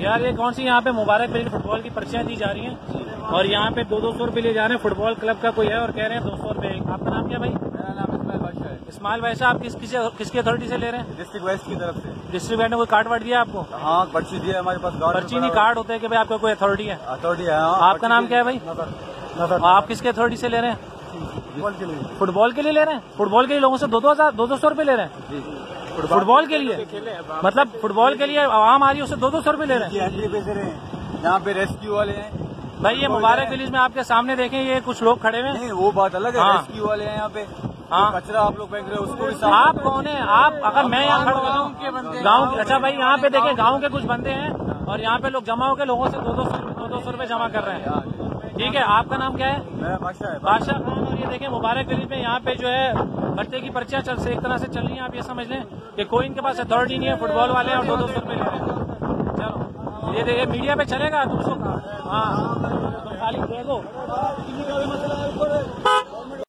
यार ये कौन सी यहाँ पे मुबारक बिल फुटबॉल की पर्चियाँ दी जा रही हैं? और यहाँ पे दो दो सौ रुपये ले जा रहे हैं फुटबॉल क्लब का कोई है? और कह रहे हैं दो सौ रुपये आपका नाम क्या भाई? मेरा नाम इस्माइल बादशाह है। इस्माइल भाई साहब किस किसी किसकी अथॉरिटी से ले रहे हैं? डिस्ट्रिक्ट वेस्ट की तरफ़ से। डिस्ट्रिक्ट बैंक ने कोई कार्ड वार्ड दिया आपको? हाँ पर्ची दी है हमारे पास। पर्ची नहीं कार्ड होता है कि भाई आपका कोई अथॉरिटी है। अथॉरिटी है हाँ, आपका नाम क्या है भाई? आप किसके अथॉरिटी से ले रहे हैं? फुटबॉल के लिए। फुटबॉल के लिए ले रहे हैं? फुटबॉल के लिए लोगों से दो दो हज़ार दो दो सौ रुपये ले रहे हैं? फुटबॉल के लिए? मतलब फुटबॉल के लिए आवाम आ रही है उससे दो दो सौ रुपये ले रहे हैं। हैं। यहाँ पे रेस्क्यू वाले हैं। भाई ये मुबारक विलेज में आपके सामने देखें ये कुछ लोग खड़े हुए हैं। वो बात अलग है हाँ। रेस्क्यू वाले हैं यहाँ पे। हाँ। कचरा आप लोग फेंक रहे हो उसको भी आप कौन है? आप अगर मैं यहाँ खड़ा हूँ गाँव अच्छा भाई यहाँ पे देखें गाँव के कुछ बंदे हैं और यहाँ पे लोग जमा होकर लोगों से दो दो सौ दो दो सौ रुपये जमा कर रहे हैं। ठीक है आपका नाम क्या है? मेरा बादशाह है बादशाह। खान और ये देखें मुबारक गली में यहाँ पे जो है भट्टे की पर्चियाँ चल से एक तरह से चल रही है आप ये समझ लें कि कोई इनके पास अथॉरिटी नहीं है फुटबॉल वाले और दो दो सौ रुपये ले रहे हैं। चलो ये देखिए मीडिया पे चलेगा दूसरों का? हाँ खाली खाली देखो